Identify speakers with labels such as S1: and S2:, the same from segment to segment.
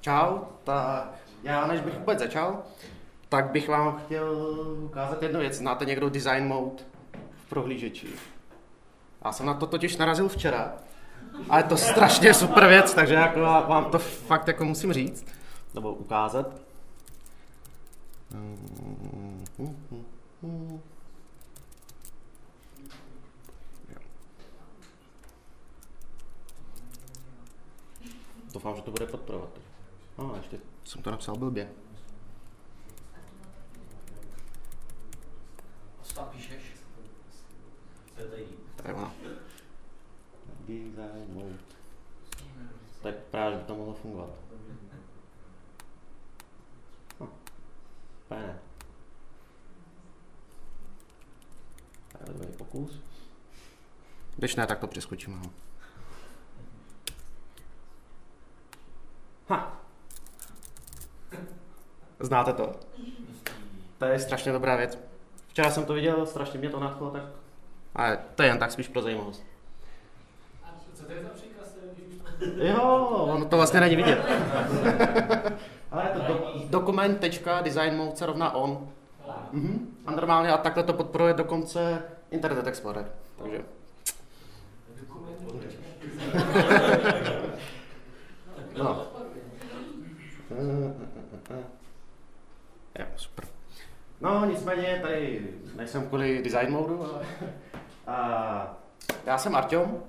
S1: Čau, tak já než bych vůbec začal, tak bych vám chtěl ukázat jednu věc. Znáte někdo design mode v prohlížeči? Já jsem na to totiž narazil včera. A je to strašně super věc, takže jako vám to fakt jako musím říct, nebo ukázat. Doufám, že to bude podporovat. No, ještě jsem to napsal blbě.
S2: Co tam píšeš? Co je tady?
S1: To je ono. Design mode. Tak právě by to mohlo fungovat. No. Úplně ne. Tak druhý pokus. Když ne, tak to přeskočím. No. Ha. Znáte to? To je strašně dobrá věc. Včera jsem to viděl, strašně mě to nadchlo, tak... Ale to je jen tak spíš pro zajímavost.
S2: Co to je za příkaz,
S1: Jo, ono to vlastně není vidět. Ale je to do, dokument.design mode se rovná on. Mhm. A normálně a takhle to podporuje dokonce Internet Explorer. Takže. No. Jo, super. No, nicméně tady nejsem kvůli design modu, ale a, já jsem Artyom.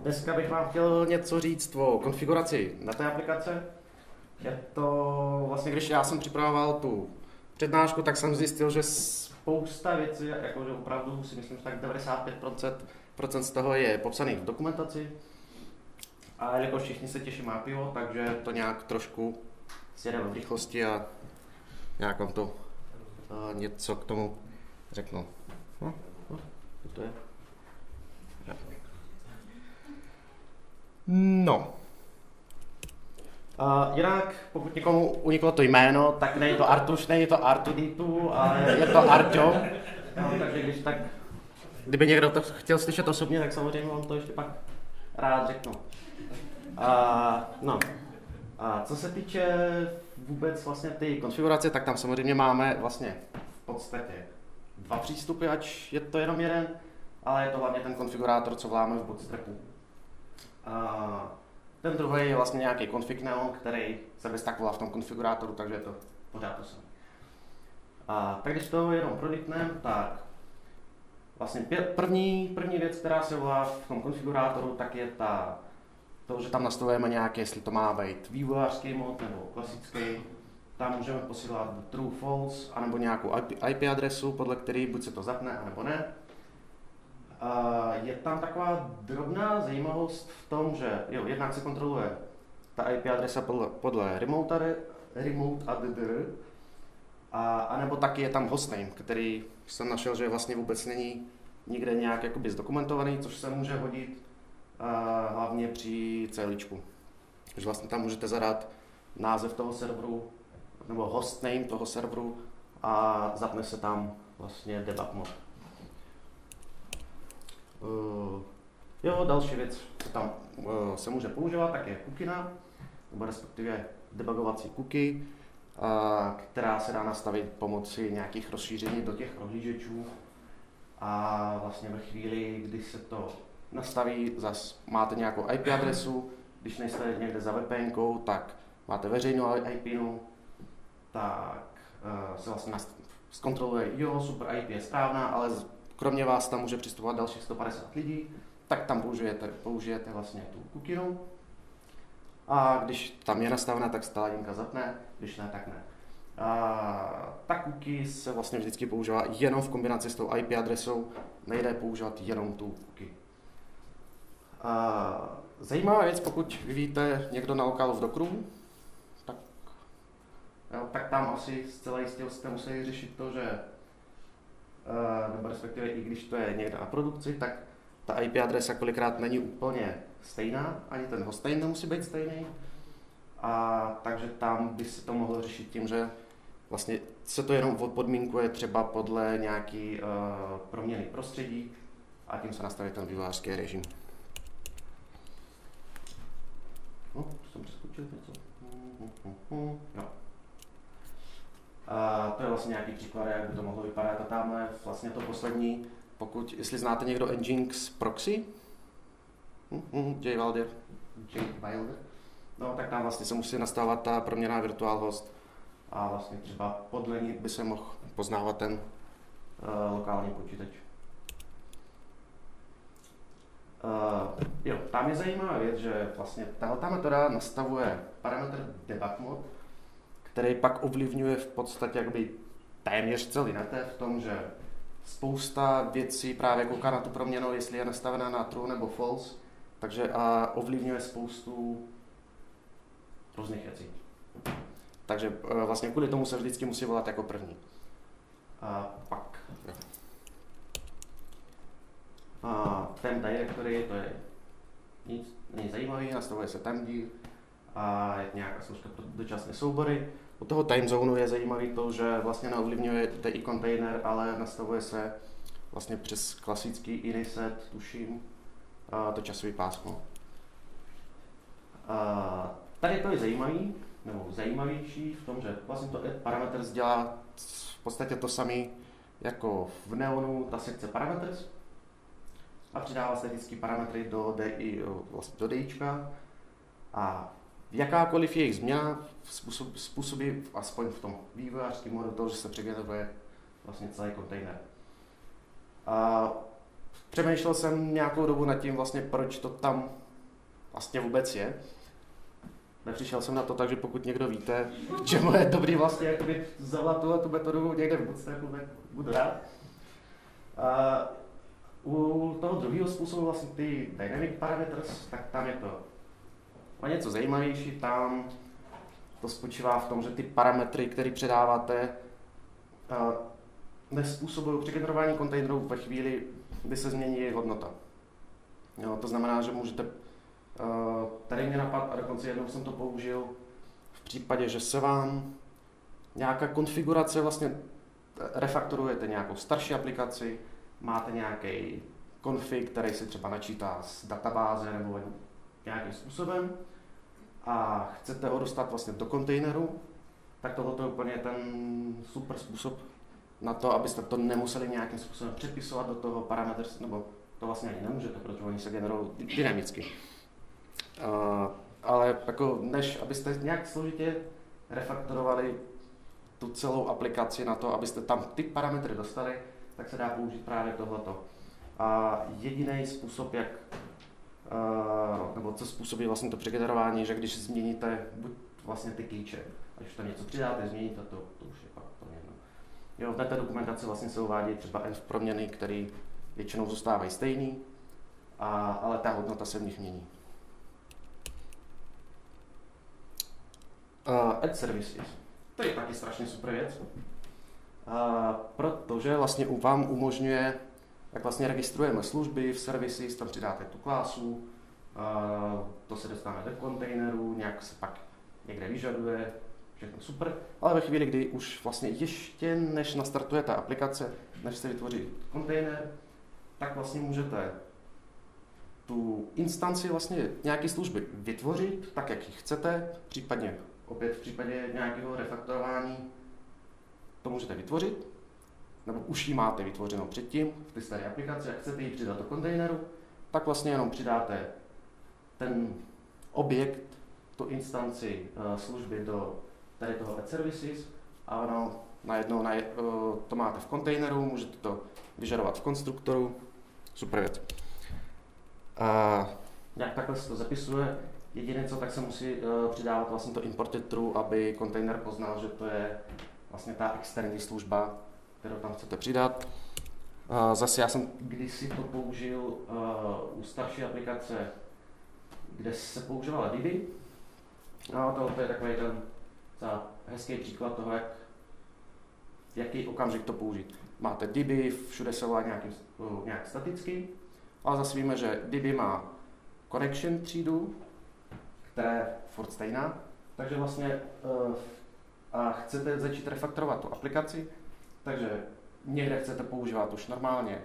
S1: Dneska bych vám chtěl něco říct o konfiguraci na té aplikace. Je to vlastně, když já jsem připravoval tu přednášku, tak jsem zjistil, že spousta věcí, jakože opravdu si myslím, že tak 95% procent z toho je popsaný v dokumentaci. A jelikož všichni se těší má pivo, takže to nějak trošku sjedeme v rychlosti a nějak vám to uh, něco k tomu řeknu. No, no, to je? No. Uh, jinak, pokud někomu uniklo to jméno, tak není to Artuš, není to Artuditu, ale je to Arťo. No, takže když tak, kdyby někdo to chtěl slyšet osobně, tak samozřejmě vám to ještě pak rád řeknu. Uh, no. A co se týče vůbec vlastně ty konfigurace, tak tam samozřejmě máme vlastně v podstatě dva přístupy, ač je to jenom jeden, ale je to hlavně ten konfigurátor, co voláme v bootstrapu. A ten druhý je vlastně nějaký config neon, který se bez tak volá v tom konfigurátoru, takže je to pořád to samé. A tak když to jenom prolítneme, tak vlastně první, první věc, která se volá v tom konfigurátoru, tak je ta, to, že tam nastavujeme nějaké, jestli to má být vývojářský mod nebo klasický. Tam můžeme posílat true, false, anebo nějakou IP, adresu, podle který buď se to zapne, anebo ne. Je tam taková drobná zajímavost v tom, že jo, jednak se kontroluje ta IP adresa podle, podle remote, remote addr, a, anebo taky je tam hostname, který jsem našel, že vlastně vůbec není nikde nějak jakoby zdokumentovaný, což se může hodit hlavně při celičku. Takže vlastně tam můžete zadat název toho serveru nebo hostname toho serveru a zapne se tam vlastně debug mod. Uh, jo, další věc, co tam uh, se může používat, tak je kukina, nebo respektive debugovací cookie, uh, která se dá nastavit pomocí nějakých rozšíření do těch prohlížečů. A vlastně ve chvíli, kdy se to nastaví, zas máte nějakou IP adresu, když nejste někde za VPN, tak máte veřejnou IP, tak uh, se vlastně zkontroluje, jo, super IP je správná, ale kromě vás tam může přistupovat dalších 150 lidí, tak tam použijete, použijete vlastně tu kukinu. A když tam je nastavená, tak se ta ladinka zapne, když ne, tak ne. A ta cookie se vlastně vždycky používá jenom v kombinaci s tou IP adresou, nejde používat jenom tu cookie. A zajímavá věc, pokud vyvíjíte někdo na lokálu v Dockeru, tak, jo, tak tam asi zcela jistě jste museli řešit to, že Eh, nebo respektive i když to je někde na produkci, tak ta IP adresa kolikrát není úplně stejná, ani ten hostname nemusí být stejný. A takže tam by se to mohlo řešit tím, že vlastně se to jenom podmínkuje třeba podle nějaký uh, proměny prostředí a tím se nastaví ten vývojářský režim. No, jsem přeskočil něco. Jo. A to je vlastně nějaký příklad, jak by to mohlo vypadat. A tamhle vlastně to poslední, pokud, jestli znáte někdo Nginx Proxy, hm, J. Wilder, J. Wilder, no tak tam vlastně se musí nastavovat ta proměná virtual host a vlastně třeba podle ní by se mohl poznávat ten uh, lokální počítač. Uh, jo, tam je zajímavá věc, že vlastně tahle metoda nastavuje parametr debug mode, který pak ovlivňuje v podstatě jakoby téměř celý net v tom, že spousta věcí právě kouká na tu proměnu, jestli je nastavená na true nebo false, takže a ovlivňuje spoustu různých věcí. Takže uh, vlastně kvůli tomu se vždycky musí volat jako první. A pak. A ten directory, to je nic, není zajímavý, nastavuje se tam díl a je nějaká složka pro dočasné soubory. U toho timezonu je zajímavý to, že vlastně neovlivňuje TI container, ale nastavuje se vlastně přes klasický iniset, tuším, to časový pásmo. Tady to je zajímavý, nebo zajímavější v tom, že vlastně to parametr dělá v podstatě to samé jako v Neonu, ta sekce parameters, a přidává statické parametry do, DI, vlastně do DIčka a jakákoliv jejich změna způsob, způsobí, aspoň v tom vývojářském modu, to, že se přegeneruje vlastně celý kontejner. A přemýšlel jsem nějakou dobu nad tím, vlastně, proč to tam vlastně vůbec je. Nepřišel jsem na to tak, že pokud někdo víte, že je dobrý vlastně tuhle tu metodu někde v bootstrapu, budu rád. U toho druhého způsobu vlastně ty dynamic parameters, tak tam je to o něco zajímavější, tam to spočívá v tom, že ty parametry, které předáváte, nespůsobují přegenerování kontejnerů ve chvíli, kdy se změní jejich hodnota. Jo, to znamená, že můžete, tady mě napad, a dokonce jednou jsem to použil, v případě, že se vám nějaká konfigurace vlastně refaktorujete nějakou starší aplikaci, máte nějaký config, který si třeba načítá z databáze nebo nějakým způsobem a chcete ho dostat vlastně do kontejneru, tak tohle je úplně ten super způsob na to, abyste to nemuseli nějakým způsobem přepisovat do toho parametr, nebo to vlastně ani nemůžete, protože oni se generují dynamicky. Uh, ale jako než abyste nějak složitě refaktorovali tu celou aplikaci na to, abyste tam ty parametry dostali, tak se dá použít právě tohleto. A jediný způsob, jak, uh, nebo co způsobí vlastně to přegenerování, že když změníte buď vlastně ty kýče, ať už tam něco přidáte, změníte to, to už je pak to jedno. Jo, v té dokumentaci vlastně se uvádí třeba env proměny, které většinou zůstávají stejný, a, ale ta hodnota se v nich mění. Uh, ad services. To je taky strašně super věc protože vlastně vám umožňuje, jak vlastně registrujeme služby v servisi, tam přidáte tu klásu, to se dostane do kontejneru, nějak se pak někde vyžaduje, všechno super, ale ve chvíli, kdy už vlastně ještě než nastartuje ta aplikace, než se vytvoří kontejner, tak vlastně můžete tu instanci vlastně nějaké služby vytvořit tak, jak ji chcete, případně opět v případě nějakého refaktorování to můžete vytvořit, nebo už ji máte vytvořenou předtím v té staré aplikaci a chcete ji přidat do kontejneru, tak vlastně jenom přidáte ten objekt, tu instanci uh, služby do tady toho Ad Services a ono najednou na, uh, to máte v kontejneru, můžete to vyžadovat v konstruktoru, super věc. Uh, jak takhle se to zapisuje, jediné co, tak se musí uh, přidávat vlastně to imported true, aby kontejner poznal, že to je vlastně ta externí služba, kterou tam chcete přidat. Zase já jsem kdysi to použil u starší aplikace, kde se používala Divi. No, to je takový ten hezký příklad toho, jak, jaký okamžik to použít. Máte Divi, všude se volá nějaký, nějak staticky, ale zase víme, že Divi má connection třídu, která je furt stejná, takže vlastně a chcete začít refaktorovat tu aplikaci, takže někde chcete používat už normálně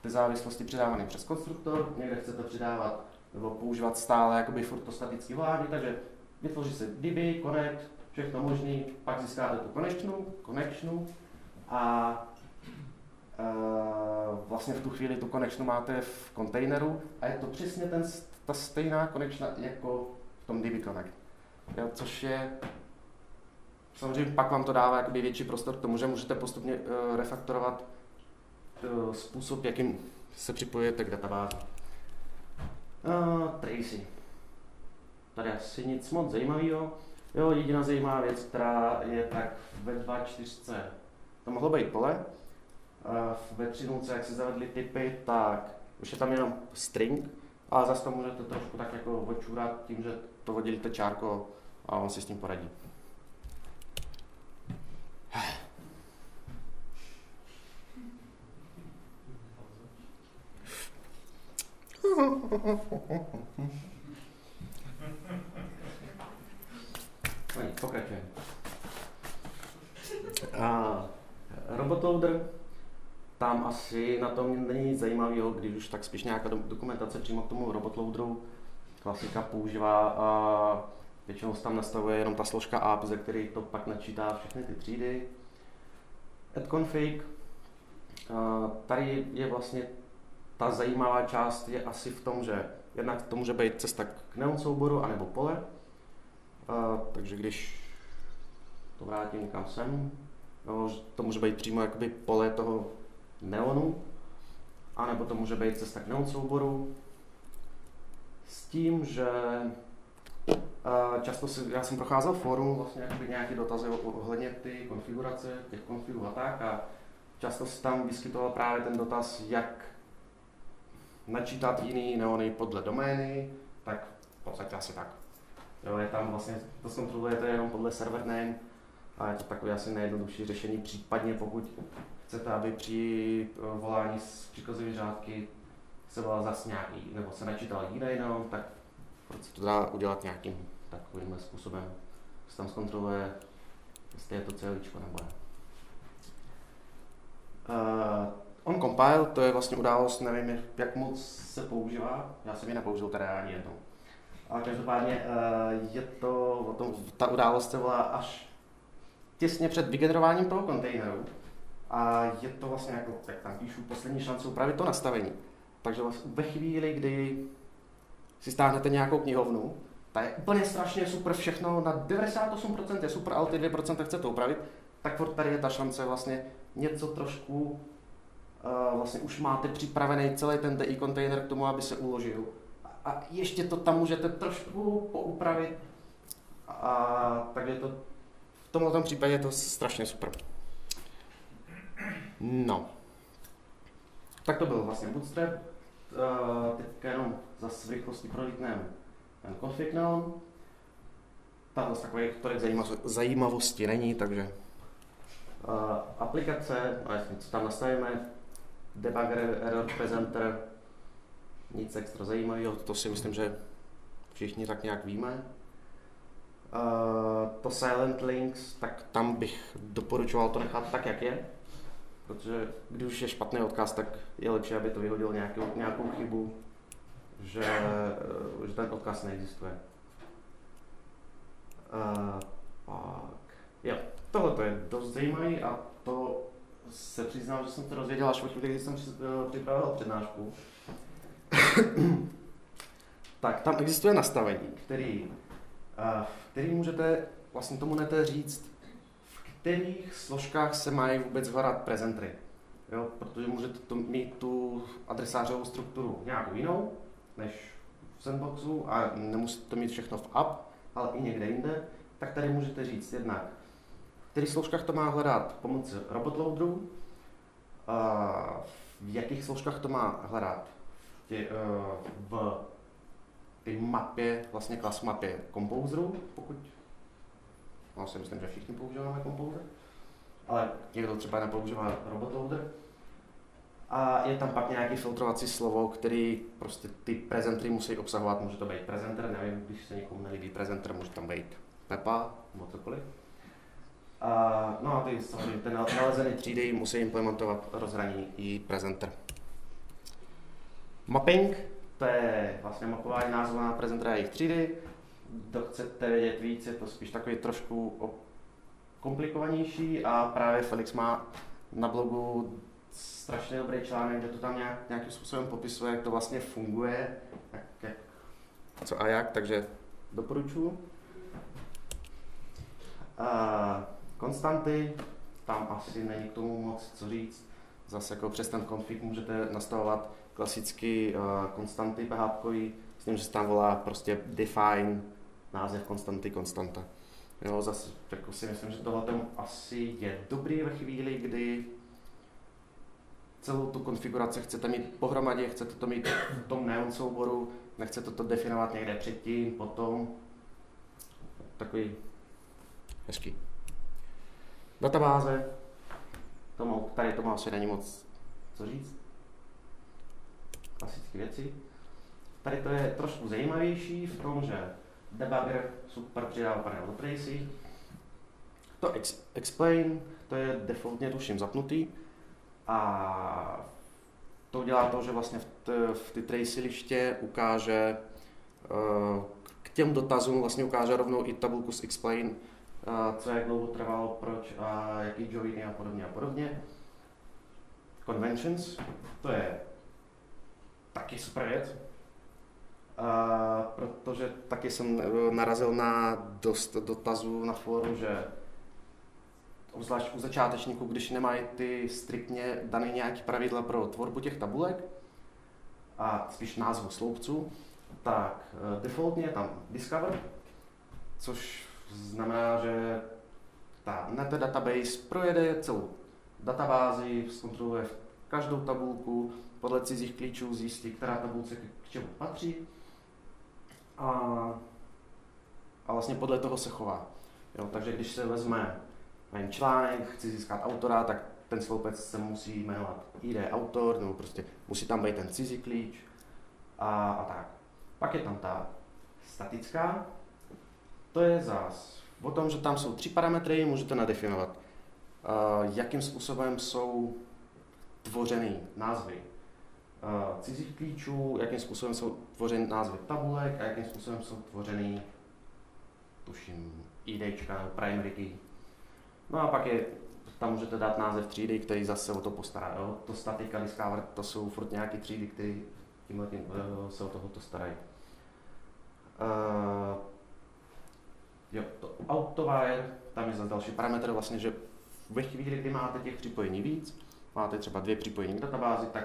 S1: ty závislosti přidávané přes konstruktor, někde chcete přidávat nebo používat stále jakoby furt to statické volání, takže vytvoří se DB, connect, všechno možný, pak získáte tu connectionu, connectionu a uh, vlastně v tu chvíli tu connectionu máte v kontejneru a je to přesně ten, ta stejná connection jako v tom DB Connect. Jo, což je Samozřejmě pak vám to dává jakoby větší prostor k tomu, že můžete postupně uh, refaktorovat uh, způsob, jakým se připojujete k databázi. Uh, Tracy. Tady asi nic moc zajímavého. Jo, jediná zajímavá věc, která je tak ve 2.4. To mohlo být pole. Uh, ve 3.0, jak se zavedly typy, tak už je tam jenom string, ale zase to můžete trošku tak jako odčůrat tím, že to oddělíte čárko a on si s tím poradí. Pokračujeme. A robotloader, tam asi na tom není nic zajímavého, když už tak spíš nějaká dokumentace přímo k tomu robotloaderu. Klasika používá většinou se tam nastavuje jenom ta složka app, ze který to pak načítá všechny ty třídy. AdConfig, tady je vlastně ta zajímavá část je asi v tom, že jednak to může být cesta k neon souboru anebo pole. Takže když to vrátím někam sem, no, to může být přímo jakoby pole toho neonu, anebo to může být cesta k neon souboru. S tím, že často si, já jsem procházel fórum, vlastně nějaké dotazy ohledně ty konfigurace, těch konfigů a tak a často se tam vyskytoval právě ten dotaz, jak načítat jiný neony podle domény, tak v podstatě asi tak. Jo, je tam vlastně, to zkontrolujete jenom podle server name a je to takové asi nejjednodušší řešení, případně pokud chcete, aby při eh, volání z příkazové řádky se volal zase nějaký, nebo se načítal jiný neon, tak se to dá udělat nějakým takovým způsobem. Se tam zkontroluje, jestli je to celíčko nebo ne. Uh, On compile, to je vlastně událost, nevím, jak moc se používá, já jsem ji nepoužil teda ani jednou. Ale každopádně eh, je to, ta událost se volá až těsně před vygenerováním toho kontejneru. A je to vlastně jako, jak tam píšu, poslední šance upravit to nastavení. Takže vlastně ve chvíli, kdy si stáhnete nějakou knihovnu, ta je úplně strašně super všechno, na 98% je super, ale ty 2% chcete upravit, tak furt tady je ta šance vlastně něco trošku vlastně už máte připravený celý ten DI kontejner k tomu, aby se uložil. A ještě to tam můžete trošku poupravit. A takže to, v tomhle případě je to strašně super. No. Tak to byl vlastně Bootstrap. Teďka jenom zase v rychlosti prolítneme config now. Tahle z takových tolik zajímavosti není, takže uh, aplikace, a jasně, co tam nastavíme, debugger, error presenter, nic extra zajímavého, to si myslím, že všichni tak nějak víme. Uh, to Silent Links, tak tam bych doporučoval to nechat tak, jak je, protože když už je špatný odkaz, tak je lepší, aby to vyhodil nějakou, nějakou chybu, že, uh, že ten odkaz neexistuje. Uh, pak, jo, tohle je dost zajímavý a to se přiznám, že jsem to rozvěděl až ve chvíli, kdy jsem eh, připravil přednášku. tak tam existuje nastavení, který, uh, který můžete vlastně tomu nete říct, v kterých složkách se mají vůbec hledat prezentry. Jo, protože můžete to mít tu adresářovou strukturu nějakou jinou, než v sandboxu a nemusíte to mít všechno v app, ale i někde jinde, tak tady můžete říct jednak, kterých složkách to má hledat pomocí robotloaderu, v jakých složkách to má hledat tě, eh, v té mapě, vlastně klas mapě Composeru, pokud já si myslím, že všichni používáme Composer, ale někdo třeba nepoužívá robotloader. A je tam pak nějaký filtrovací slovo, který prostě ty prezentry musí obsahovat. Může to být prezenter, nevím, když se někomu nelíbí prezenter, může tam být Pepa nebo cokoliv. A, no a ty samozřejmě ten nalezený třídy musí implementovat rozhraní i prezenter. Mapping, to je vlastně mapování názvu na prezentera jejich třídy. kdo chcete vědět víc, je to spíš takový trošku komplikovanější a právě Felix má na blogu strašně dobrý článek, kde to tam nějak, nějakým způsobem popisuje, jak to vlastně funguje, jak, jak, co a jak, takže doporučuji. Uh, konstanty, tam asi není k tomu moc co říct. Zase jako přes ten config můžete nastavovat klasicky uh, konstanty PHP, s tím, že se tam volá prostě define, název konstanty, konstanta. Jo, zase jako si myslím, že tohle asi je dobrý ve chvíli, kdy celou tu konfiguraci chcete mít pohromadě, chcete to mít v tom neon souboru, nechcete to definovat někde předtím, potom. Takový hezký. Databáze, tomu, tady tomu asi není moc co říct. Klasické věci. Tady to je trošku zajímavější v tom, že debugger super přidává panel do tracy. To ex- explain, to je defaultně tuším zapnutý. A to dělá to, že vlastně v, t, v ty ukáže uh, k těm dotazům vlastně ukáže rovnou i tabulku s explain, uh, co jak dlouho trvalo, proč a jaký joiny a podobně a podobně. Conventions, to je taky super věc, a protože taky jsem eh, narazil na dost dotazů na fóru, že obzvlášť u začátečníků, když nemají ty striktně dané nějaké pravidla pro tvorbu těch tabulek a spíš názvu sloupců, tak eh, defaultně je tam Discover, což znamená, že ta database projede celou databázi, zkontroluje každou tabulku, podle cizích klíčů zjistí, která tabulce k čemu patří a, a vlastně podle toho se chová. Jo, takže když se vezme nevím, článek, chci získat autora, tak ten sloupec se musí jmenovat ID autor, nebo prostě musí tam být ten cizí klíč a, a tak. Pak je tam ta statická, to je zás o tom, že tam jsou tři parametry, můžete nadefinovat, uh, jakým způsobem jsou tvořeny názvy uh, cizích klíčů, jakým způsobem jsou tvořeny názvy tabulek a jakým způsobem jsou tvořeny, tuším, IDčka, primary key. No a pak je, tam můžete dát název třídy, který zase o to postará. Jo? To statika, discover, to jsou furt nějaké třídy, které tímhle tím, uh, se o tohoto starají. Uh, jo, to autowire, tam je zase další parametr, vlastně, že ve chvíli, kdy máte těch připojení víc, máte třeba dvě připojení k databázi, tak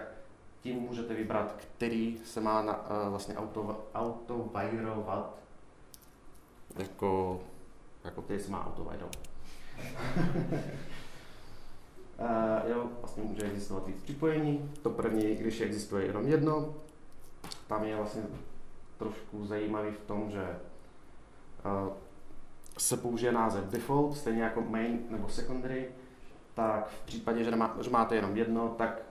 S1: tím můžete vybrat, který se má na, uh, vlastně auto, autovajrovat, jako, jako který se má autovajrovat. jo, vlastně může existovat víc připojení. To první, když existuje jenom jedno, tam je vlastně trošku zajímavý v tom, že se použije název default, stejně jako main nebo secondary, tak v případě, že, nemá, že máte jenom jedno, tak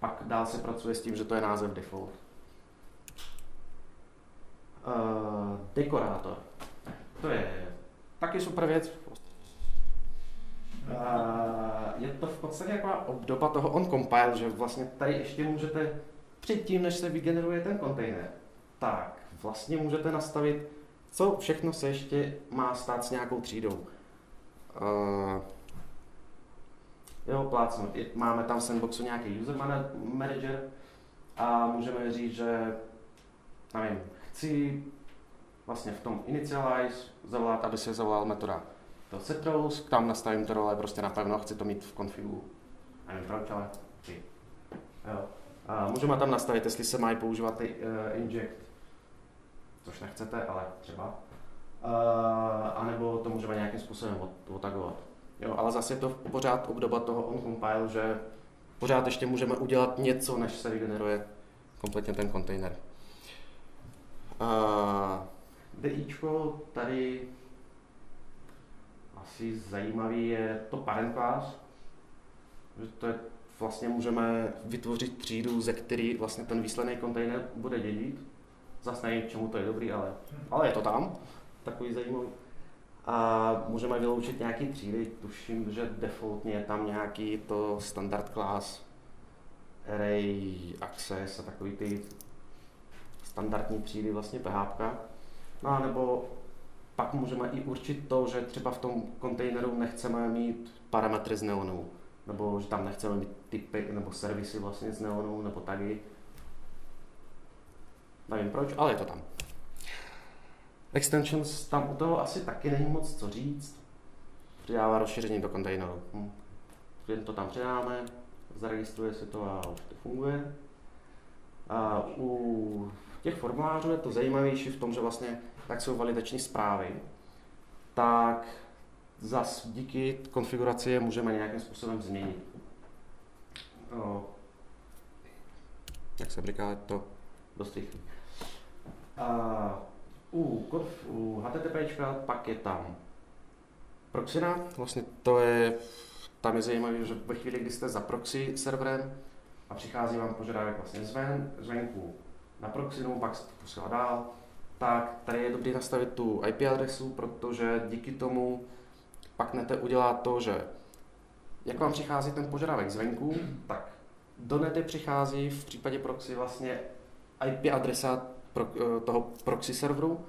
S1: pak dál se pracuje s tím, že to je název default. Uh, dekorátor. To je taky super věc. Uh, je to v podstatě jako obdoba toho on compile, že vlastně tady ještě můžete předtím, než se vygeneruje ten kontejner, tak vlastně můžete nastavit, co všechno se ještě má stát s nějakou třídou. Uh, jo, plácnu. Máme tam v sandboxu nějaký user manager a můžeme říct, že nevím, chci vlastně v tom initialize zavolat, aby se zavolal metoda to setrols, tam nastavím to role prostě napevno, chci to mít v konfigu, nevím proč, ale chci. Jo. A můžeme tam nastavit, jestli se mají používat ty uh, inject, což nechcete, ale třeba. Uh, anebo to můžeme nějakým způsobem otagovat. Jo, ale zase je to pořád obdoba toho on compile, že pořád ještě můžeme udělat něco, než se vygeneruje kompletně ten kontejner. Uh, DIčko tady asi zajímavý je to parent class, že to je, vlastně můžeme vytvořit třídu, ze který vlastně ten výsledný kontejner bude dědit. Zase nevím, čemu to je dobrý, ale, ale je to tam, takový zajímavý. A můžeme vyloučit nějaký třídy, tuším, že defaultně je tam nějaký to standard class, array, access a takový ty standardní třídy vlastně PHP. No a nebo pak můžeme i určit to, že třeba v tom kontejneru nechceme mít parametry z neonu, nebo že tam nechceme mít typy nebo servisy vlastně z neonu, nebo tagy. Nevím proč, ale je to tam. Extensions, tam u toho asi taky není moc co říct. Přidává rozšíření do kontejneru. Hm. Jen to tam přidáme, zaregistruje se to a už to funguje. A u těch formulářů je to zajímavější v tom, že vlastně tak jsou validační zprávy, tak zas díky konfiguraci je můžeme nějakým způsobem změnit. O, jak jsem říkal, je to dost rychlý. A u, u HTTP pak je tam proxina, vlastně to je, tam je zajímavé, že ve chvíli, kdy jste za proxy serverem a přichází vám požadavek vlastně zven, zvenku na proxinu, pak se to posílá dál, tak tady je dobré nastavit tu IP adresu, protože díky tomu pak nete udělá to, že jak vám přichází ten požadavek zvenku, tak do nety přichází v případě proxy vlastně IP adresa pro, eh, toho proxy serveru.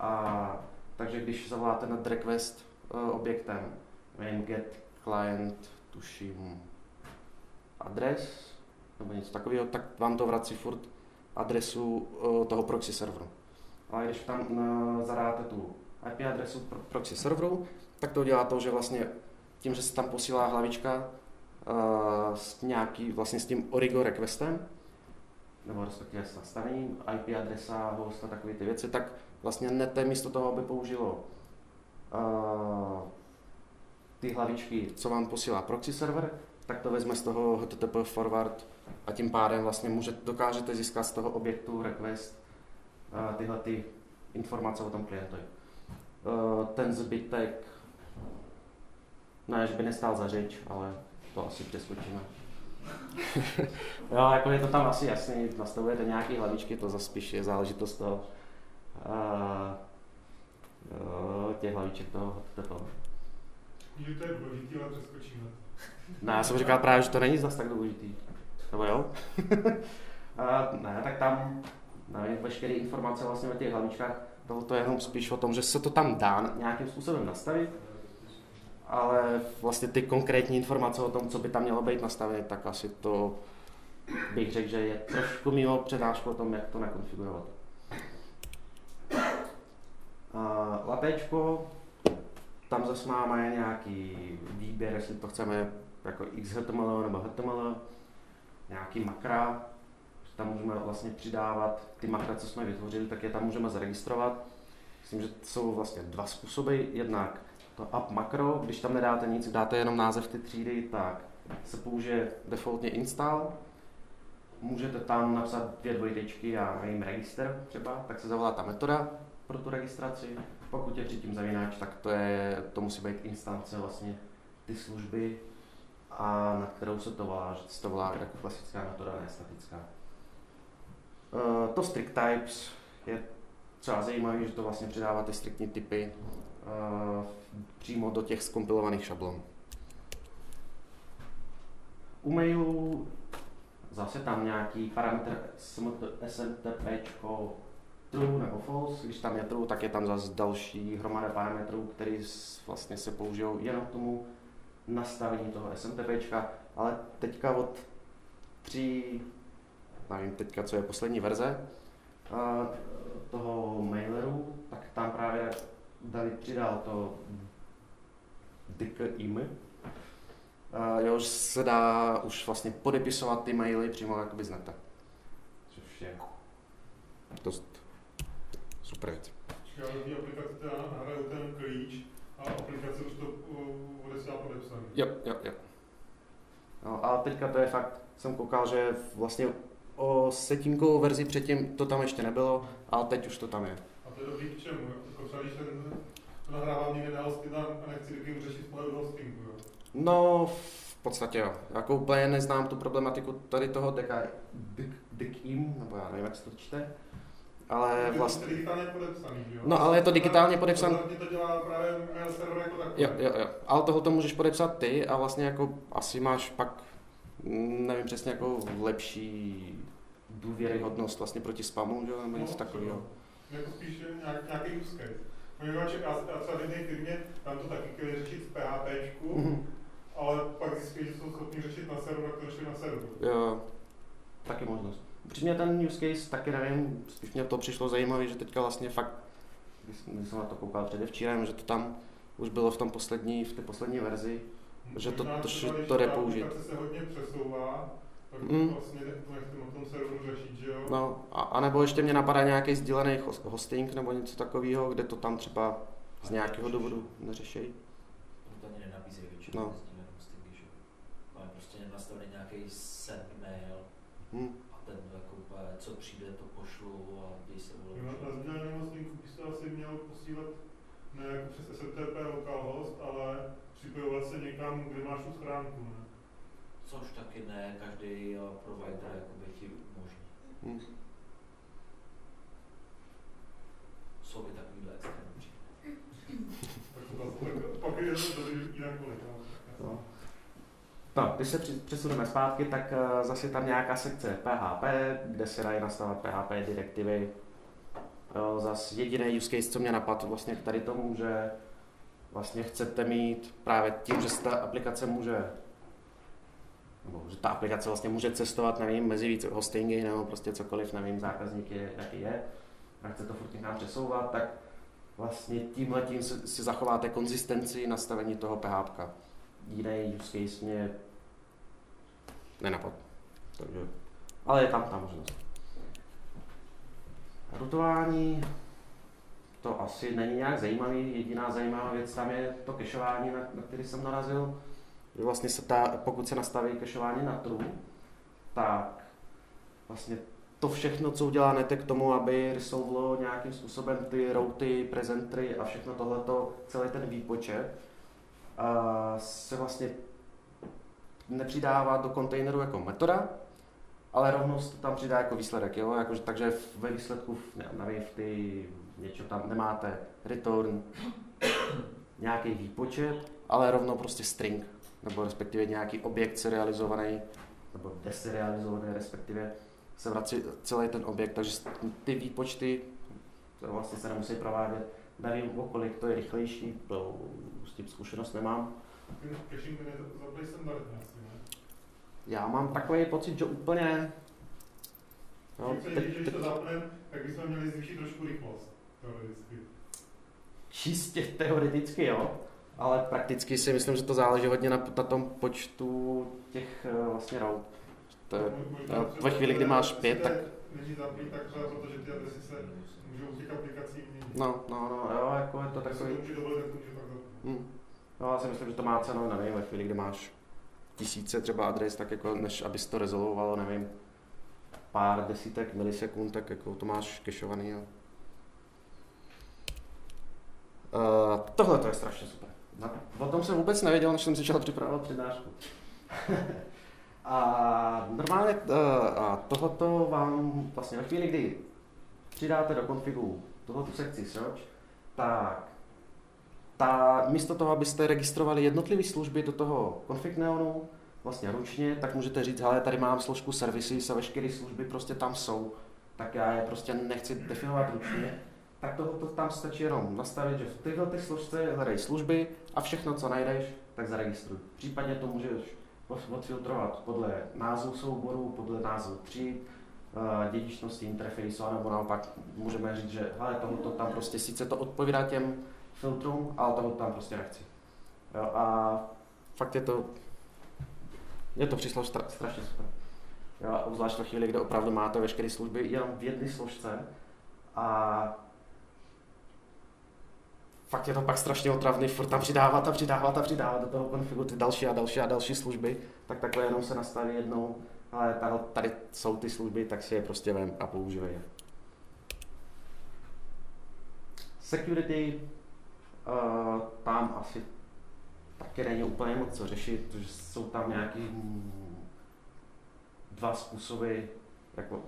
S1: A takže když zavoláte na request uh, objektem, nevím, get client, tuším, adres, nebo něco takového, tak vám to vrací furt adresu uh, toho proxy serveru. Ale když tam uh, zadáte tu IP adresu pro proxy serveru, tak to dělá to, že vlastně tím, že se tam posílá hlavička uh, s nějaký, vlastně s tím Origo requestem, nebo respektive s nastavením IP adresa, host a takové ty věci, tak vlastně nete místo toho, aby použilo uh, ty hlavičky, co vám posílá proxy server, tak to vezme z toho HTTP forward a tím pádem vlastně může, dokážete získat z toho objektu request tyhle ty informace o tom klientovi. Uh, ten zbytek, ne, že by nestál za řeč, ale to asi přeskočíme. jo, jako je to tam asi jasný, nastavujete nějaké hlavičky, to zase spíš je záležitost toho, uh, těch hlaviček toho HTTP.
S3: Že to je důležitý, ale přeskočíme.
S1: Ne, já jsem říkal právě, že to není zase tak důležitý. Nebo jo? uh, ne, tak tam veškeré informace vlastně o těch hlavičkách, to je jenom spíš o tom, že se to tam dá nějakým způsobem nastavit, ale vlastně ty konkrétní informace o tom, co by tam mělo být nastavené, tak asi to bych řekl, že je trošku mimo přednášku o tom, jak to nakonfigurovat. Uh, latečko, tam zase máme nějaký výběr, jestli to chceme jako XHTML nebo HTML, nějaký makra, tam můžeme vlastně přidávat ty makra, co jsme vytvořili, tak je tam můžeme zaregistrovat. Myslím, že jsou vlastně dva způsoby. Jednak to app makro, když tam nedáte nic, dáte jenom název ty třídy, tak se použije defaultně install. Můžete tam napsat dvě dvojtečky a nevím, register třeba, tak se zavolá ta metoda pro tu registraci. Pokud je předtím zavináč, tak to, je, to musí být instance vlastně ty služby, a na kterou se to volá, že se to volá jako klasická metoda, ne statická. Uh, to strict types je třeba zajímavé, že to vlastně přidává ty striktní typy uh, přímo do těch skompilovaných šablon. U mailu zase tam nějaký parametr SMTP true nebo false, když tam je true, tak je tam zase další hromada parametrů, které vlastně se použijou jenom k tomu nastavení toho SMTP, ale teďka od tří, nevím teďka, co je poslední verze, toho maileru, tak tam právě David přidal to DKIM, jehož se dá už vlastně podepisovat ty maily přímo jakoby z neta. Což je dost super věc.
S3: Já do aplikace teda nahraju ten klíč a aplikace už to odesílá podepsaný.
S1: Jo, jo, jo. No a teďka to je fakt, jsem koukal, že vlastně o setinkovou verzi předtím to tam ještě nebylo, ale teď už to tam je.
S3: A to je dobrý k čemu? Jako třeba když ten, to nahrávám někde na hosting a nechci taky řešit pohledu hostingu, jo?
S1: No, v podstatě jo. Jako úplně neznám tu problematiku tady toho deka, dek, dekim, nebo já nevím, jak se to čte. Ale vlastně...
S3: To je digitálně podepsaný, jo?
S1: No, ale je to digitálně podepsaný.
S3: To dělá právě server jako takový.
S1: Jo, jo, jo. Ale tohle to můžeš podepsat ty a vlastně jako asi máš pak, mm, nevím přesně, jako lepší důvěryhodnost vlastně proti spamu, že? nebo něco
S3: No,
S1: takového.
S3: jako spíš nějak, nějaký use case. Poněvadž já, já třeba v jedné firmě, tam to taky chtěli řešit v PHP,
S1: Mhm.
S3: ale pak zjistili, že jsou schopni řešit na serveru, tak to řešili na serveru.
S1: Jo, taky možnost. Upřímně ten use case taky nevím, spíš mě to přišlo zajímavé, že teďka vlastně fakt, když jsem- na to koukal předevčírem, že to tam už bylo v tom poslední, v té poslední verzi, Že to- to- to jde
S3: ta
S1: použít.
S3: aplikace se hodně přesouvá,
S1: Mm.
S3: vlastně na tom serveru řešit, že jo?
S1: no, a, a nebo ještě mě napadá nějaký sdílený hos- hosting nebo něco takového, kde to tam třeba z nějakého důvodu neřeší.
S2: To ani nenabízejí většinou
S1: No.
S2: hostingy, že jo. Máme prostě nastavený nějaký send mail
S1: Hm.
S2: a ten jako úplně, co přijde, to pošlu a děj se
S3: Jo, Na, na sdíleném hostingu bys to asi měl posílat ne jako přes SMTP localhost, ale připojovat se někam, kde máš tu schránku, ne?
S2: Což taky ne, každý eh, provider jakoby ti umožní.
S1: Hm.
S2: Jsou i takovýhle extrémní případy.
S3: Tak to, tak, pak je to dobrý jinak kolik, no.
S1: No. No, když se přesuneme zpátky, tak eh, zase tam nějaká sekce PHP, kde se dají nastavovat PHP direktivy. Zas jediný use case, co mě napadl vlastně tady tomu, že vlastně chcete mít právě tím, že ta aplikace může nebo že ta aplikace vlastně může cestovat, nevím, mezi více hostingy nebo prostě cokoliv, nevím, zákazník je, jaký je, a chce to furt někam přesouvat, tak vlastně tímhle tím si zachováte konzistenci nastavení toho PHP. Jiný use case mě nenapadl. Takže, ale je tam ta možnost. Rutování, to asi není nějak zajímavý. Jediná zajímavá věc tam je to kešování, na, na který jsem narazil. Vlastně se ta, pokud se nastaví kešování na true, tak vlastně to všechno, co udělá nete k tomu, aby resolvlo nějakým způsobem ty routy, prezentry a všechno tohleto, celý ten výpočet, se vlastně nepřidává do kontejneru jako metoda, ale to tam přidá jako výsledek, jo? Jakože, takže ve výsledku, nevím, ty, něčem tam nemáte return, nějaký výpočet, ale rovnou prostě string, nebo respektive nějaký objekt serializovaný, nebo deserializovaný respektive, se vrací celý ten objekt, takže ty výpočty vlastně se nemusí provádět. Nevím, o kolik to je rychlejší, tím zkušenost nemám. Já mám takový pocit, že úplně...
S3: No,
S1: No,
S3: teď,
S1: teď,
S3: to zapneme, tak bychom měli zvýšit trošku rychlost,
S1: čistě teoreticky, jo, ale prakticky si myslím, že to záleží hodně na, na tom počtu těch eh, vlastně rout. To je, ve chvíli, kdy máš pět, tak
S3: zaplý, tak třeba protože ty adresy se můžou těch aplikací měnit.
S1: no, no, no, jo, jako je to takový...
S3: to může dovolit, tak to může pak zapnout.
S1: Hm. No, já si myslím, že to má cenu, nevím, ve chvíli, kdy máš tisíce třeba adres, tak jako než abys to rezolvovalo, nevím, pár desítek milisekund, tak jako to máš kešovaný. Uh, tohle to je strašně super. No, o tom jsem vůbec nevěděl, než jsem začal připravovat přednášku. a normálně uh, a tohleto vám vlastně ve chvíli, kdy přidáte do konfigu tohoto sekci search, tak ta, místo toho, abyste registrovali jednotlivé služby do toho config neonu, vlastně ručně, tak můžete říct, hele, tady mám složku services a veškeré služby prostě tam jsou, tak já je prostě nechci definovat ručně, tak tohoto tam stačí jenom nastavit, že v této ty složce hledej služby a všechno, co najdeš, tak zaregistruj. Případně to můžeš od- odfiltrovat podle názvu souboru, podle názvu tříd, eh, dědičnosti interfejsu, anebo naopak můžeme říct, že hele, tohoto tam prostě sice to odpovídá těm filtrům, ale toho tam prostě nechci. Jo, a fakt je to, mně to přišlo stra, strašně super. Jo, obzvlášť ve chvíli, kde opravdu máte veškeré služby jenom v jedné složce a fakt je to pak strašně otravný, furt tam přidávat a přidávat a přidávat do toho konfigu ty další a další a další služby, tak takhle jenom se nastaví jednou, ale tady, tady jsou ty služby, tak si je prostě vem a používej je. Security, uh, tam asi taky není úplně moc co řešit, protože jsou tam nějaký mm, dva způsoby, jako,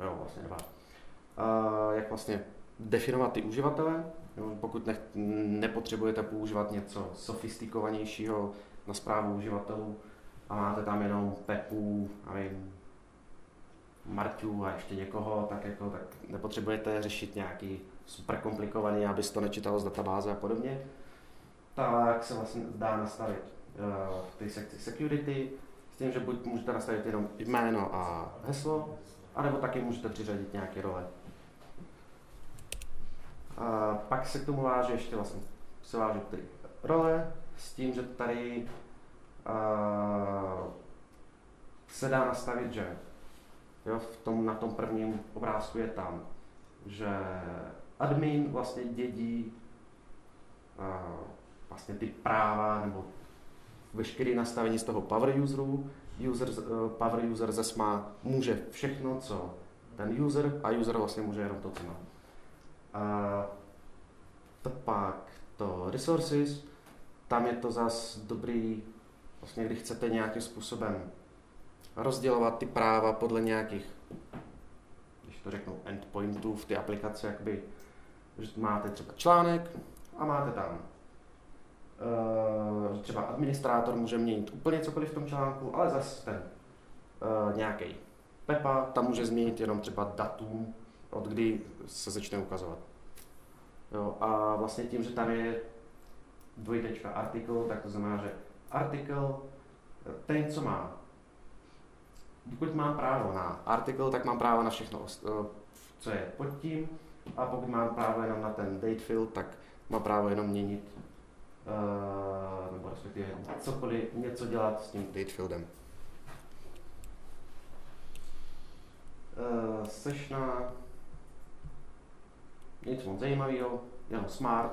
S1: jo, vlastně dva, uh, jak vlastně definovat ty uživatele, jo, pokud nech, nepotřebujete používat něco sofistikovanějšího na zprávu uživatelů a máte tam jenom PEPů, nevím, Marťu a ještě někoho, tak jako tak nepotřebujete řešit nějaký super komplikovaný, aby to nečítalo z databáze a podobně, tak se vlastně dá nastavit uh, v té sekci security, s tím, že buď můžete nastavit jenom jméno a heslo, anebo taky můžete přiřadit nějaké role. A pak se k tomu váže ještě vlastně se váže ty role s tím, že tady uh, se dá nastavit, že jo, v tom, na tom prvním obrázku je tam, že admin vlastně dědí vlastně ty práva nebo veškeré nastavení z toho power useru. User, uh, power user zase má, může všechno, co ten user a user vlastně může jenom to, co má. Uh, to pak to resources, tam je to zas dobrý, vlastně když chcete nějakým způsobem rozdělovat ty práva podle nějakých, když to řeknu, endpointů v té aplikaci, jakby, že máte třeba článek a máte tam uh, třeba administrátor může měnit úplně cokoliv v tom článku, ale zase ten uh, nějaký Pepa tam může změnit jenom třeba datum, od kdy se začne ukazovat. Jo, a vlastně tím, že tam je dvojtečka article, tak to znamená, že article, ten, co má, pokud mám právo na article, tak mám právo na všechno, eh, co je pod tím, a pokud mám právo jenom na ten date field, tak mám právo jenom měnit, uh, nebo respektive cokoliv, něco dělat s tím date fieldem. Uh, seš na nic moc zajímavého, jenom smart,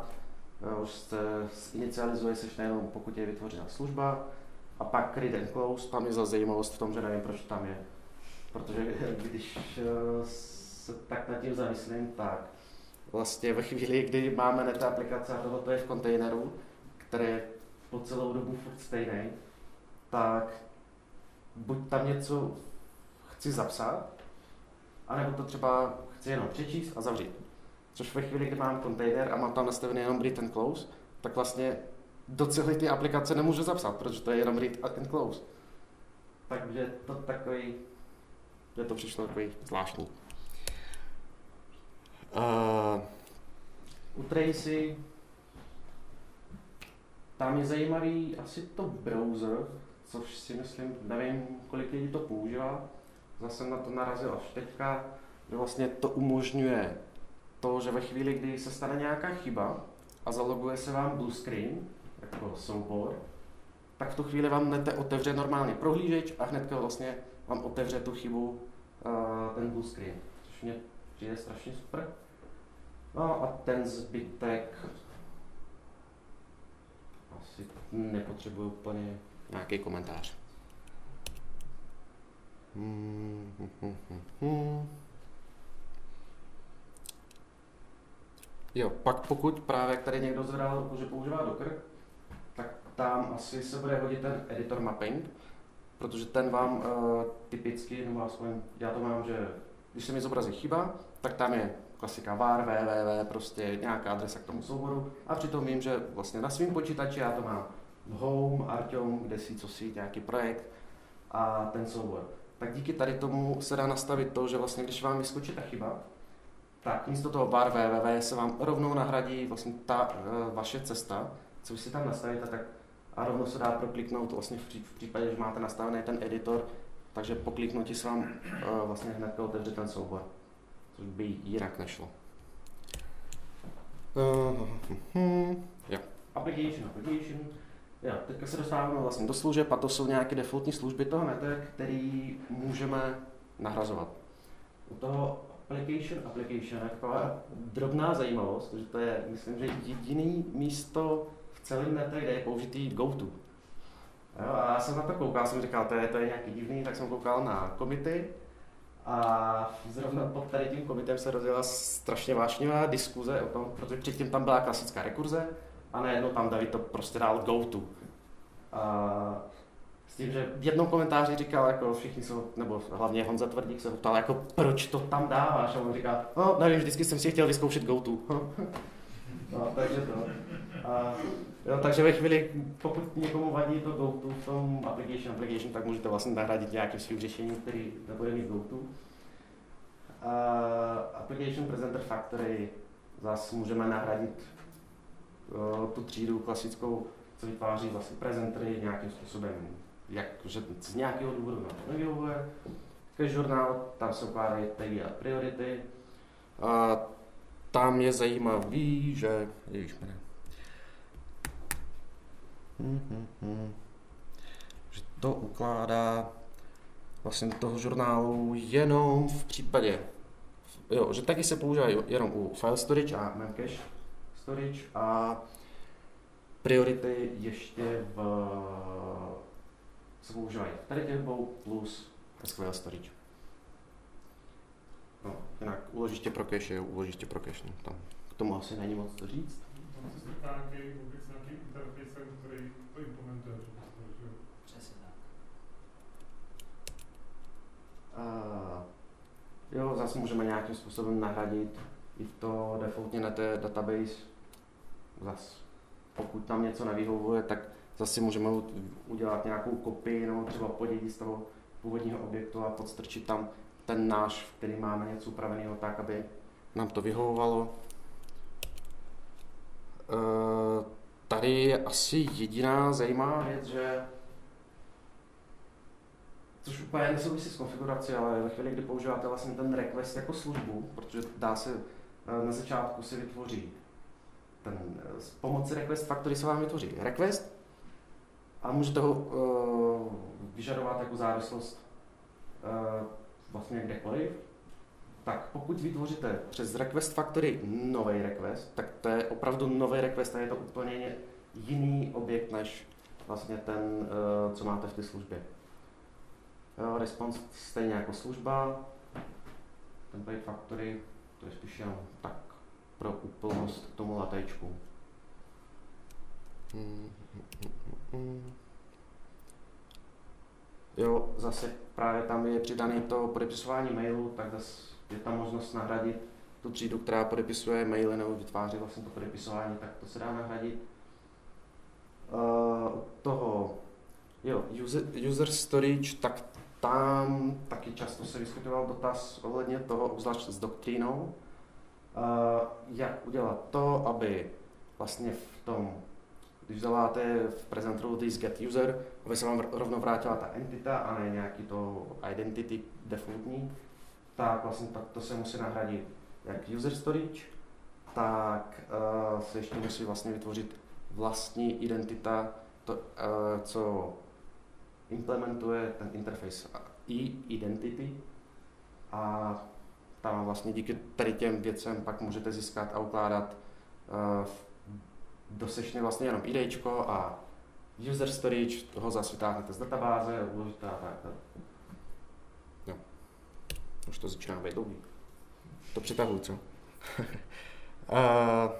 S1: uh, už se inicializuje seš nejenom pokud je vytvořena služba, a pak read and close, tam je za zajímavost v tom, že nevím, proč tam je. Protože když se tak nad tím zamyslím, tak vlastně ve chvíli, kdy máme net aplikace a tohoto je v kontejneru, který je po celou dobu furt stejný, tak buď tam něco chci zapsat, anebo to třeba chci jenom přečíst a zavřít. Což ve chvíli, kdy mám kontejner a mám tam nastavený jenom read and close, tak vlastně do celé ty aplikace nemůžu zapsat, protože to je jenom read and close. Takže to takový, že to přišlo takový zvláštní. Uh, u Tracy tam je zajímavý asi to browser, což si myslím, nevím, kolik lidí to používá. Zase na to narazil až teďka, že vlastně to umožňuje to, že ve chvíli, kdy se stane nějaká chyba a zaloguje se vám blue screen, jako soubor, tak v tu chvíli vám nete otevře normálně prohlížeč a hnedka vlastně vám otevře tu chybu uh, ten blue screen, což mě přijde strašně super. No a ten zbytek asi nepotřebuje úplně nějaký komentář. Hmm, hmm, hmm, hmm. hmm. Jo, pak pokud právě jak tady někdo zvedal, že používá Docker, tak tam asi se bude hodit ten editor mapping, protože ten vám uh, typicky, nebo aspoň já to mám, že když se mi zobrazí chyba, tak tam je klasika var, www, prostě nějaká adresa k tomu souboru a přitom vím, že vlastně na svém počítači já to mám v home, Artyom, kde si co si, nějaký projekt a ten soubor. Tak díky tady tomu se dá nastavit to, že vlastně když vám vyskočí ta chyba, tak místo toho var www se vám rovnou nahradí vlastně ta uh, vaše cesta, co si tam nastavíte, tak a rovnou se dá prokliknout vlastně v případě, že máte nastavený ten editor, takže po kliknutí se vám uh, vlastně hned otevře ten soubor, což by jinak nešlo. Uh, uh, jo. Application, application. Jo, teďka se dostáváme vlastně do služeb a to jsou nějaké defaultní služby toho nete, který můžeme nahrazovat. U toho application, application je taková drobná zajímavost, že to je, myslím, že jediný místo celém nete, kde je použitý GoTo. Jo, a já jsem na to koukal, jsem říkal, to je, to je nějaký divný, tak jsem koukal na komity a zrovna pod tady tím komitem se rozjela strašně vášnivá diskuze o tom, protože předtím tam byla klasická rekurze a najednou tam David to prostě dal GoTo. A s tím, že v jednom komentáři říkal, jako všichni jsou, nebo hlavně Honza Tvrdík se ptal, jako proč to tam dáváš? A on říká, no nevím, vždycky jsem si chtěl vyzkoušet GoTo. no, takže to. A, jo, takže ve chvíli, pokud někomu vadí to GoTo v tom application, application, tak můžete vlastně nahradit nějakým svým řešením, který nebude mít GoTo. Application Presenter Factory zase můžeme nahradit uh, tu třídu klasickou, co vytváří vlastně prezentery nějakým způsobem, jak, že z nějakého důvodu to nevyhovuje. Cache žurnál, tam se ukládají tagy a priority. A tam je zajímavý, že... Ježišmane. Hmm, hmm, hmm. Že to ukládá vlastně toho žurnálu jenom v případě, jo, že taky se používají jenom u file storage a memcache storage a priority ještě v, se používají tady těch plus SQL storage. No, jinak uložiště pro cache je uložiště pro cache, no, tam k tomu asi není moc co říct.
S3: Tam se nějaký interfejs, který to implementuje. že jo?
S2: Přesně tak.
S1: Uh, jo, zase můžeme nějakým způsobem nahradit i to defaultně na té database. Zas, pokud tam něco nevyhovuje, tak zase můžeme udělat nějakou kopii nebo třeba podědit z toho původního objektu a podstrčit tam ten náš, v který máme něco upraveného tak, aby nám to vyhovovalo. Uh, tady je asi jediná zajímavá věc, že Což úplně nesouvisí s konfigurací, ale ve chvíli, kdy používáte vlastně ten request jako službu, protože dá se eh, na začátku si vytvoří ten, eh, s pomocí request factory se vám vytvoří request a můžete ho uh, vyžadovat jako závislost uh, vlastně kdekoliv. Tak pokud vytvoříte přes request factory nový request, tak to je opravdu nový request a je to úplně jiný objekt než vlastně ten, uh, co máte v té službě. Response stejně jako služba, template factory, to je spíš jenom tak pro úplnost k tomu latečku. Mm, mm, mm, mm. Jo, zase právě tam je přidané to podepisování mailu, tak zase je tam možnost nahradit tu třídu, která podepisuje maily nebo vytváří vlastně to podepisování, tak to se dá nahradit. Uh, toho, jo, user, user storage, tak tam taky často se vyskytoval dotaz ohledně toho, obzvlášť s doktrínou, uh, jak udělat to, aby vlastně v tom, když zavoláte v prezenteru this get user, aby se vám rovnou vrátila ta entita a ne nějaký to identity defaultní, tak vlastně tak to se musí nahradit jak user storage, tak uh, se ještě musí vlastně vytvořit vlastní identita, to, uh, co implementuje ten interface e-identity a tam vlastně díky tady těm věcem pak můžete získat a ukládat uh, do sešny vlastně jenom IDčko a user storage, toho zase vytáhnete z databáze, uložíte a tak. Jo. Už to začíná být dlouhý. To přitahuji, co? uh,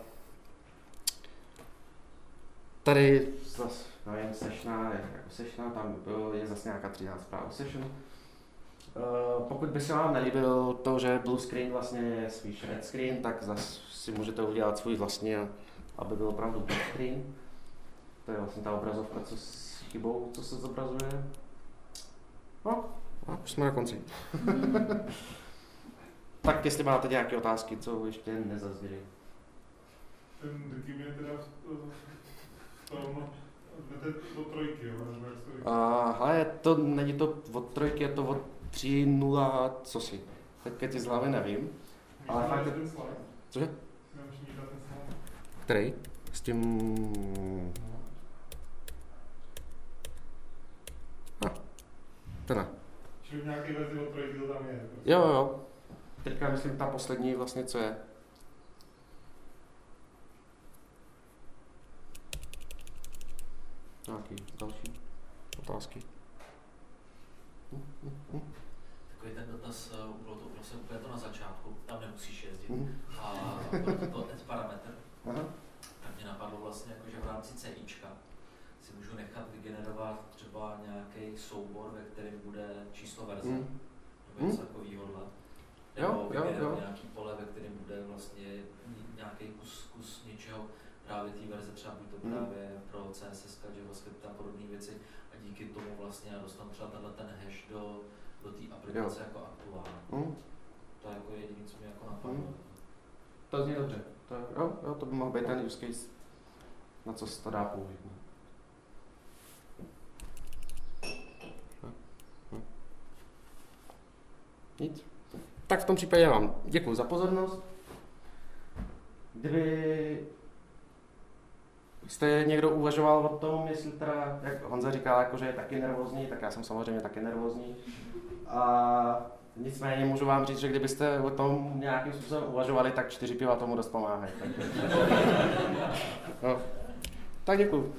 S1: tady zase, nevím, sešna, je jako sešna, tam je zase nějaká 13 zpráva session. Uh, pokud by se vám nelíbil to, že blue screen vlastně je spíš red screen, tak zase si můžete udělat svůj vlastní, aby byl opravdu blue screen. To je vlastně ta obrazovka, co s chybou, co se zobrazuje. No, a už jsme na konci. tak jestli máte nějaké otázky, co ještě nezazněly.
S3: Ten Dream je teda v tom, jdete do trojky, jo?
S1: A hele, to není to od trojky, je to od 3.0, co si. Teďka ti z hlavy nevím. Ale fakt-
S3: je ten slide?
S1: Cože? Který? S tím... A, tenhle.
S3: Čili v nějaké verzi od trojky to tam je. prostě.
S1: Jo, jo. Teďka myslím ta poslední vlastně, co je. Nějaký další otázky?
S2: Takový ten dotaz, eh, bylo to vlastně úplně to na začátku, tam nemusíš jezdit.
S1: hm.
S2: A byl to add parametr,
S1: Aha.
S2: tak mě napadlo vlastně, jako, že v rámci CIčka si můžu nechat vygenerovat třeba nějaký soubor, ve kterém bude číslo verze,
S1: Hm.
S2: nebo něco
S1: Hm.
S2: takového.
S1: Jo,
S2: Nebo
S1: jo,
S2: vygenerovat
S1: jo.
S2: nějaký pole, ve kterém bude vlastně nějaký kus, kus něčeho, právě té verze, třeba buď to
S1: Hm.
S2: právě pro CSS, JavaScript a podobné věci a díky tomu vlastně já dostanu třeba tenhle ten hash do, do té aplikace jako aktuální.
S1: Hm.
S2: To je jako jediné, co mě jako napadlo.
S1: Hm. To zní dobře. To, jo, jo, to by mohl být ten use case, na co se to dá použít. no. Hm, hm. Nic. Tak v tom případě vám děkuji za pozornost. Kdyby jste někdo uvažoval o tom, jestli teda, jak Honza říkal, jako, že je taky nervózní, tak já jsem samozřejmě taky nervózní. A nicméně můžu vám říct, že kdybyste o tom nějakým způsobem uvažovali, tak čtyři piva tomu dost pomáhají. Tak, no. tak děkuji.